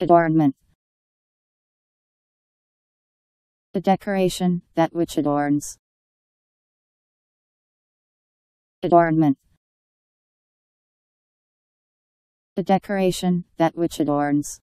Adornment. A decoration, that which adorns. Adornment. A decoration, that which adorns.